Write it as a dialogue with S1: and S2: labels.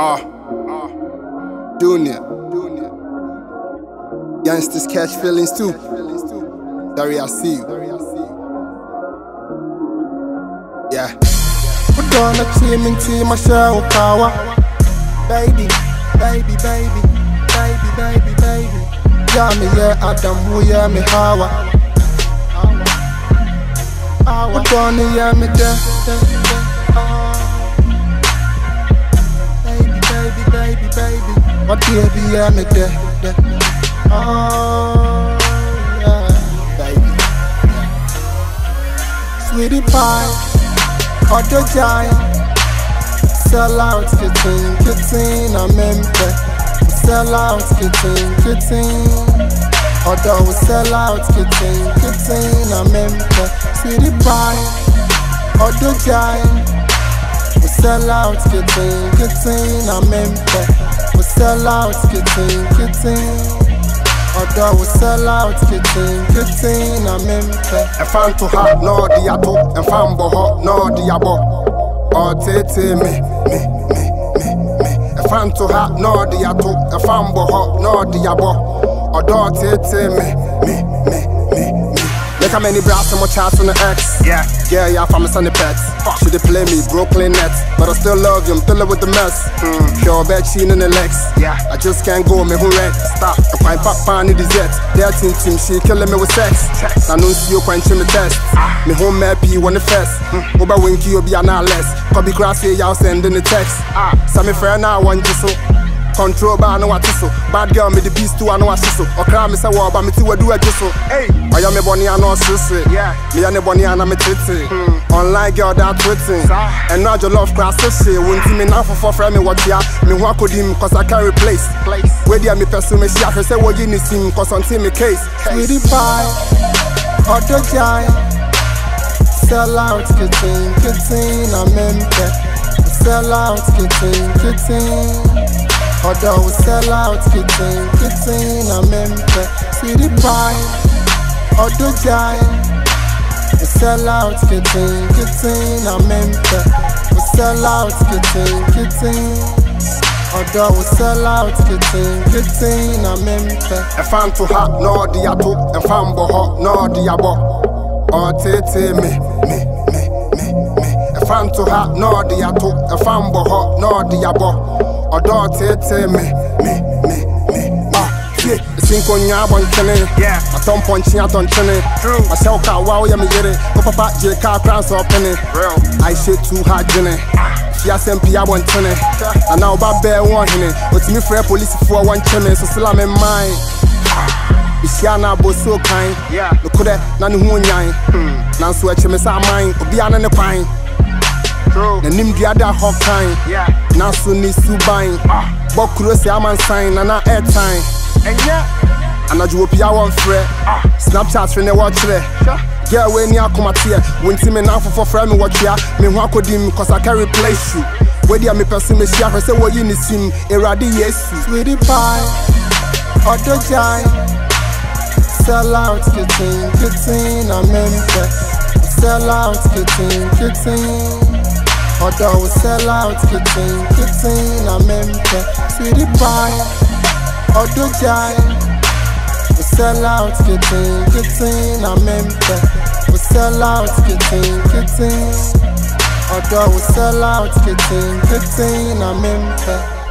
S1: Ah, Junior. Youngsters catch feelings too. Sorry, I see you. Yeah.
S2: We're gonna team in team, I show power. Baby, baby, baby, baby, baby, baby. Yeah, me, yeah, Adam, who, yeah, me, Hawa. We're gonna, yeah, me, there, there, yeah, me, there, there. Oh, yeah, baby. Sweetie pie, other giant. Sell out, kitchen, kitchen, I'm empty. Sell out, kitchen, kitchen. Although we sell out, kitchen, kitchen, I'm empty. Sweetie pie, other giant. Sell out, kitchen, kitchen, I'm empty. We sell out, kitchen, kitchen. Although we sell out, kitchen, kitchen, I'm empty.
S1: ɛfa nto ha na ɔde ato. Ɛmfa mbɔ hɔ na ɔde abɔ ɔtete oh, me me me me me. Ɛfa nto ha na ɔde ato. Ɛfa mbɔ hɔ na ɔde abɔ ɔdɔ ɔtete me me me me me Make a many brass and my chats on the X. Yeah, yeah, yeah, from my sonny pets. She dey play me, Brooklyn Nets. But I still love you, I'm still with the mess. Mm. Pure bed, she in the legs. Yeah, I just can't go, me who red. Stop, I find pop pan in the jet. Their team team, she killing me with sex. I know see you quench me test. Me home happy when the fest. Oba winky, you be an less. Copy grass y'all sending the text. Ah, so me friend now want you so. Control bar no what so Bad girl me the beast too I know so Okra me say what but me ti we do a so Hey. I am me bunny and no sissy Yeah. Me and the bunny and me titty hmm. Online girl that twitting And now your love class shit Won't me now for for friend me what ya. Me could him cause I carry place. Place. Where dia me pursue me she I say what you need him cause until me case.
S2: Sweetie pie, other giant. Sell out, kitchen, kitchen, I'm empty. Sell out, kitchen, kitchen. Although we sell out, kitchen, kitchen, I'm empty. Sweetie pie, other giant. We sell out, kitchen, kitchen, I'm empty. We sell out, kitchen, kitchen. Although we sell out, kitchen, kitchen, I'm empty.
S1: ɛfa nto ha na ɔde ato ɛmfa mbɔ hɔ na ɔde abɔ ɔtete me me me me me ɛfa nto ha na ɔde ato ɛfa mbɔ hɔ na ɔde abɔ ɔdɔ ɔtete me me me me. Ah fie esi nkonya abɔnkyene atɔ mpɔnkye atɔnkyene ahyɛ wo ka wa woyɛ me yere wo papa gye kaa kora nsɛ ɔpene ahyɛ tu ha dwene fie asɛm pii abɔntene anaa woba bɛɛ wo ɔhene otumi frɛ polisifoɔ wɔnkyeme so sela me man Bishia na boso kan nokorɛ na ne ho nyan nanso akyi me sɛ aman obia ne ne kwan n'anim dua da hɔ kan nanso ne suban bɔ kuro sɛ amansan na na airtime. Anadwo wɔ pia wɔmfrɛ snapchat re ne wɔkyerɛ girl wei ni akomateɛ wo nti me namfofo frɛ me wɔtwea me ho akɔdim cause I can replace you. Wei deɛ mepɛ so mehyia hwɛ sɛ wɔyi ne sim awurade yesu.
S2: Sweetie pie, other giant. Sell out, kitchen, kitchen, I'm empty. Sell out, kitchen, kitchen. Although we sell out, kitchen, kitchen, I'm empty. Sweetie pie, other giant. We sell out, kitchen, kitchen, I'm empty. We sell out, kitchen, kitchen. Although we sell out, kitchen, kitchen, I'm empty.